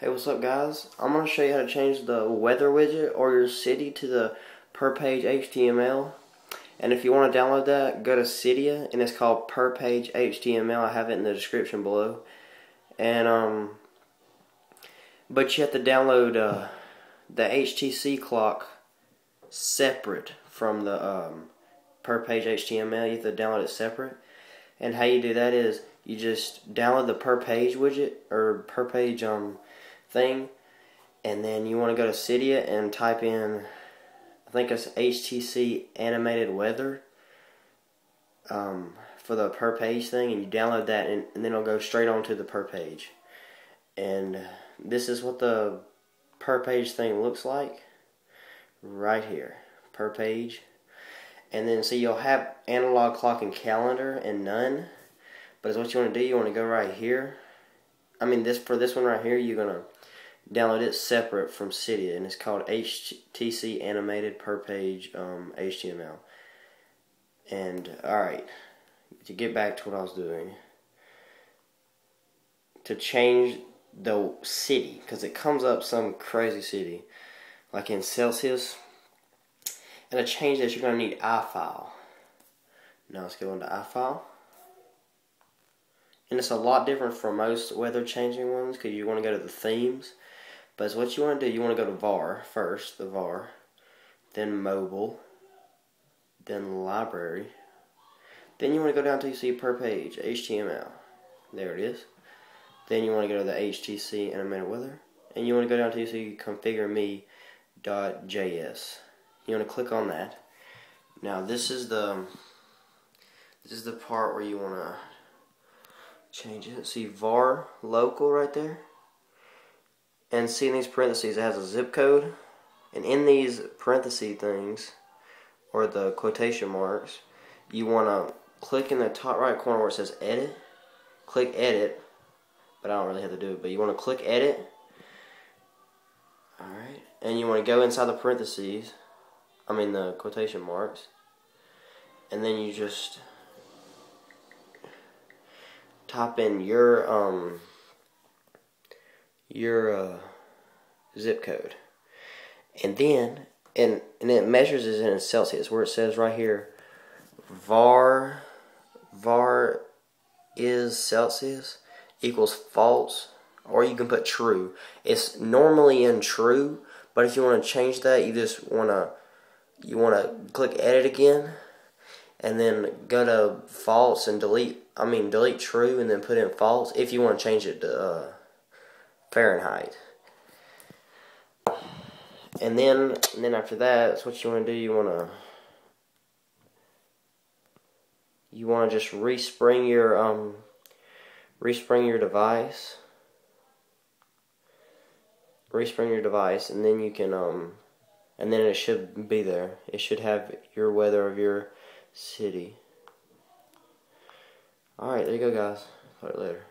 Hey, what's up guys? I'm going to show you how to change the weather widget or your city to the per page HTML. And if you want to download that, go to Cydia and it's called per page HTML. I have it in the description below. And um but you have to download uh, the HTC clock separate from the um, per page HTML. You have to download it separate. And how you do that is you just download the per page widget or per page um thing and then you want to go to Cydia and type in I think it's HTC animated weather um, for the per page thing and you download that and, and then it'll go straight onto the per page. And this is what the per page thing looks like right here per page. And then see you'll have analog clock and calendar and none but what you want to do you want to go right here I mean this for this one right here you're gonna download it separate from Cydia, and it's called HTC Animated Per Page um, HTML. And alright, to get back to what I was doing, to change the city, because it comes up some crazy city, like in Celsius, and to change this, you're to need iFile. Now let's go into iFile. And it's a lot different from most weather changing ones because you want to go to the themes. But it's what you want to do, you want to go to VAR first, the VAR, then mobile, then library. Then you want to go down to see per page, HTML. There it is. Then you want to go to the HTC animated weather. And you want to go down to see configure me.js. You want to click on that. Now this is the this is the part where you want to change it. See var local right there. And see in these parentheses it has a zip code. And in these parenthesis things or the quotation marks you want to click in the top right corner where it says edit. Click edit but I don't really have to do it but you want to click edit. Alright and you want to go inside the parentheses I mean the quotation marks and then you just type in your um your uh, zip code. And then, and, and it measures it in Celsius, where it says right here, var, var is Celsius equals false, or you can put true. It's normally in true, but if you want to change that, you just want to, you want to click edit again, and then go to false and delete, I mean delete true and then put in false if you want to change it to, uh, Fahrenheit. And then, and then after that, that's what you want to do. You want to, you want to just respring your um, respring your device, respring your device, and then you can um, and then it should be there. It should have your weather of your city. All right, there you go, guys. Talk later.